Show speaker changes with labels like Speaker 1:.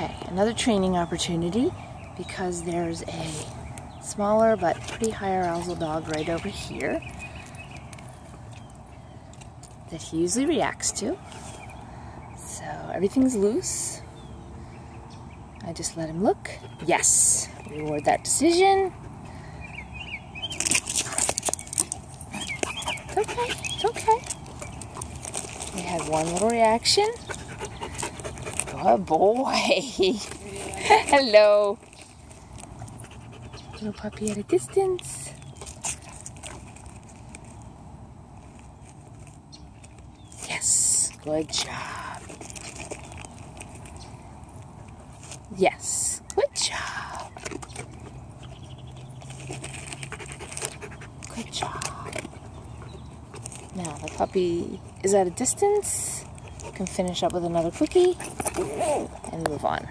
Speaker 1: Okay, another training opportunity because there's a smaller but pretty high arousal dog right over here that he usually reacts to. So everything's loose. I just let him look. Yes, reward that decision. It's okay, it's okay. We had one little reaction. Good boy. Hello. Little puppy at a distance. Yes, good job. Yes, good job. Good job. Now the puppy is at a distance. Can finish up with another cookie and move on.